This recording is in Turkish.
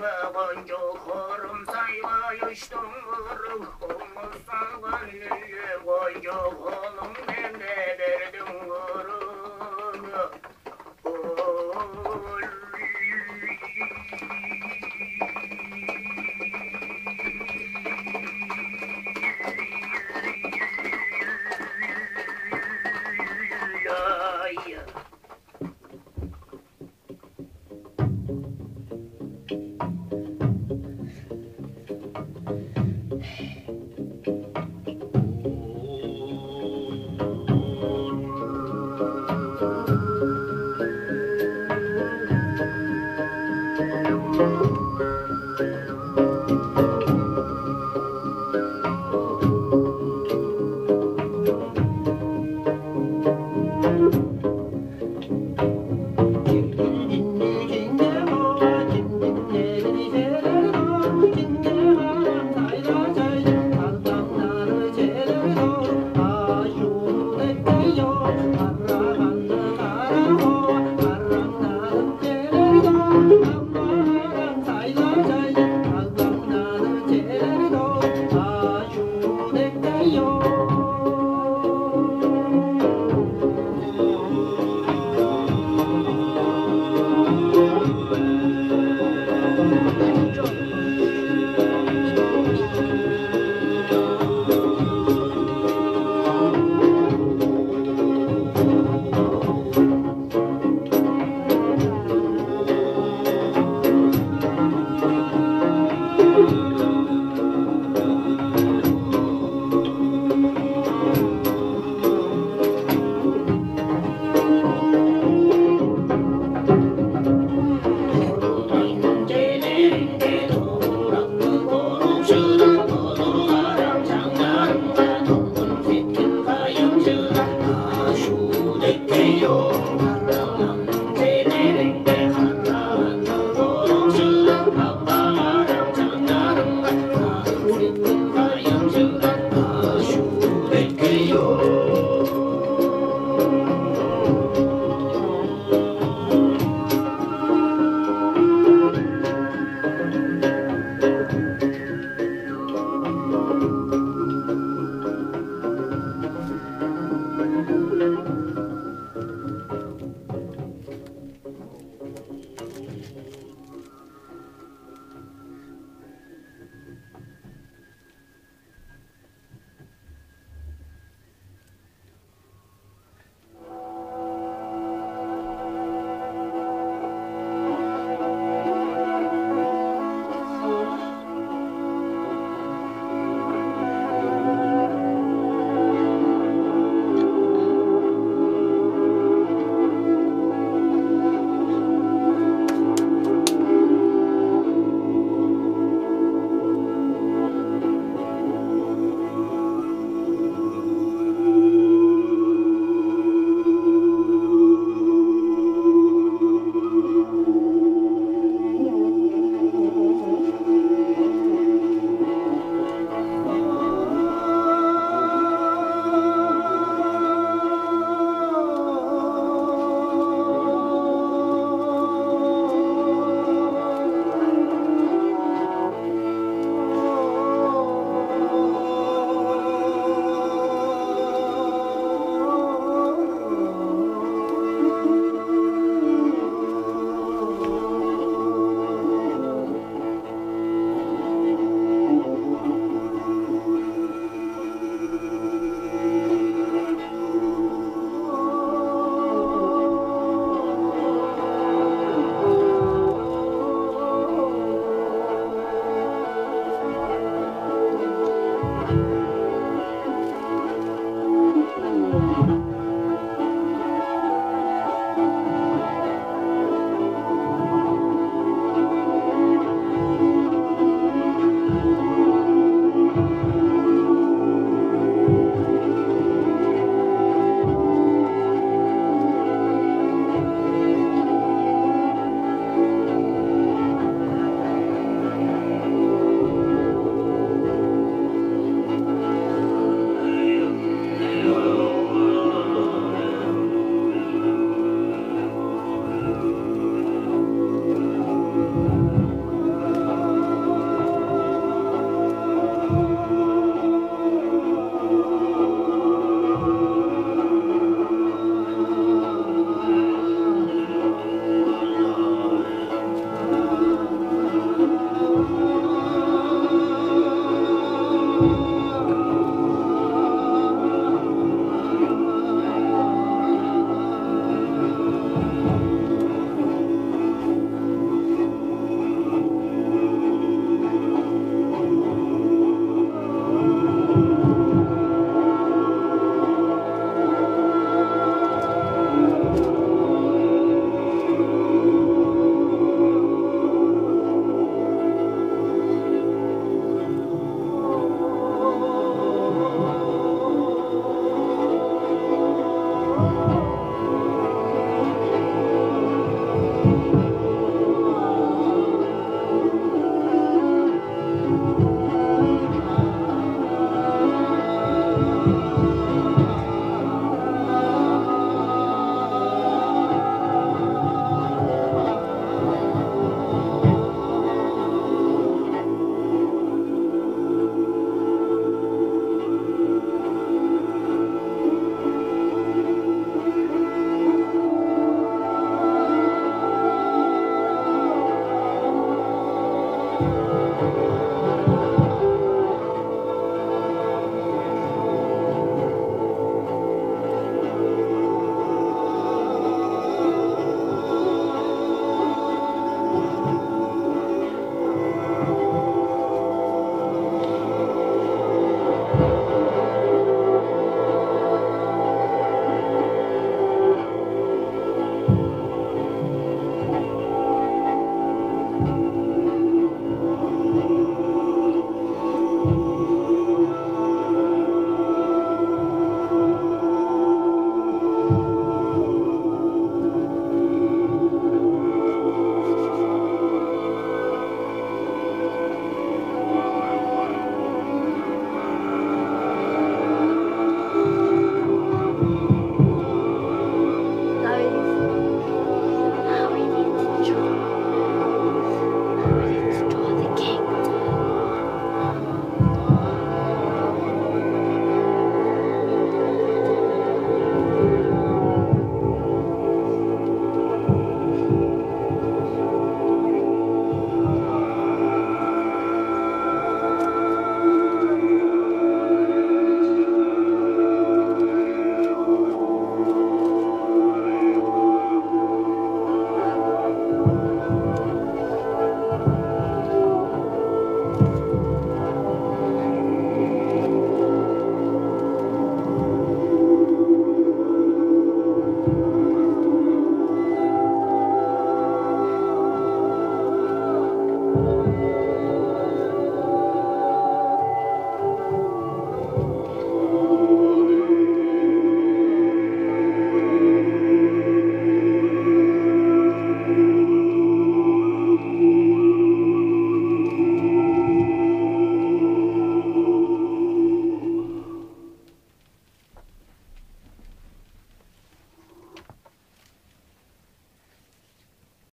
Yollarımı boncuk horum saymayıştım